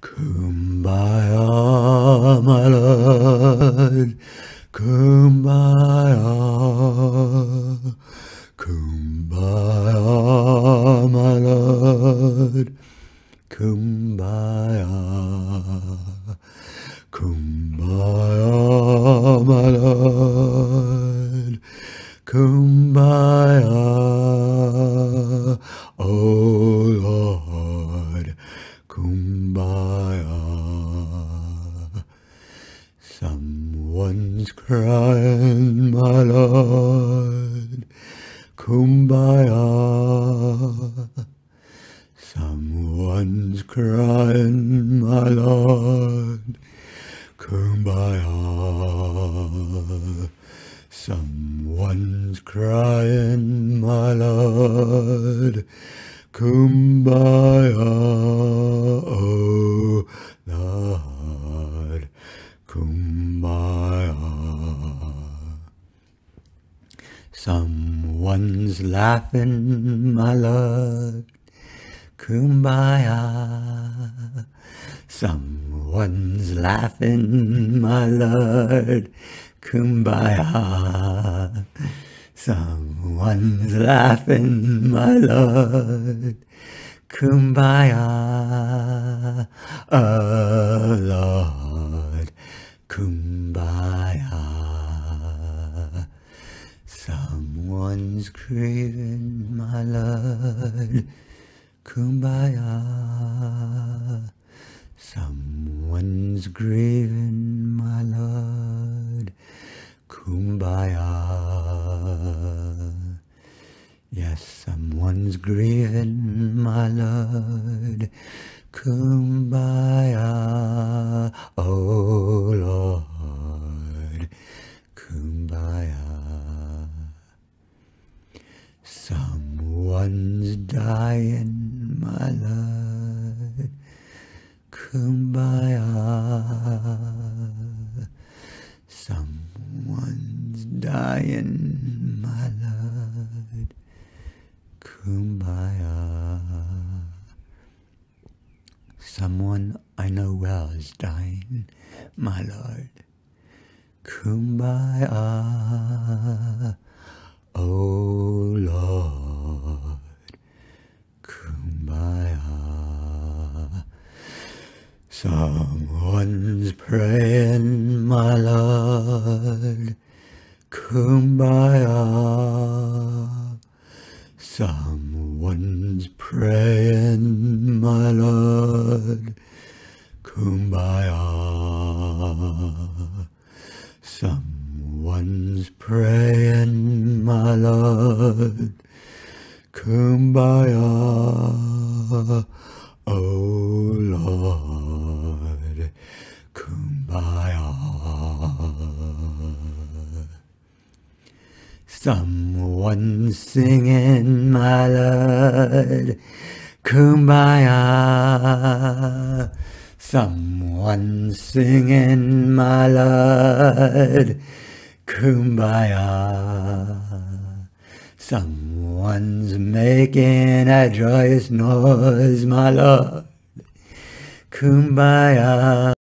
Kumbaya, my lord, Kumbaya, Kumbaya, my lord, Kumbaya, Kumbaya, my lord, Kumbaya, oh Lord, Kumbaya. Someone's crying, my Lord, Kumbaya. Someone's crying, my Lord, Kumbaya. Someone's crying, my Lord, Kumbaya, oh Lord, Kumbaya. Someone's laughing, my Lord, Kumbaya. Someone's laughing, my Lord, Kumbaya. Someone's laughing, my Lord, Kumbaya. Oh Someone's grieving, my Lord, Kumbaya. Someone's grieving, my Lord, Kumbaya. Yes, someone's grieving, my Lord, Kumbaya. Oh Lord, Kumbaya. Someone's dying, my Lord, Kumbaya. Someone's dying, my Lord, Kumbaya. Someone I know well is dying, my Lord, Kumbaya. Oh Lord, Kumbaya. Someone's praying, my Lord, Kumbaya. Someone's praying, my Lord, Kumbaya. Someone's praying, my Lord, Kumbaya. Oh Lord, Someone singing, my Lord, Kumbaya. Someone singing, my Lord, Kumbaya. Someone's making a joyous noise, my Lord, Kumbaya.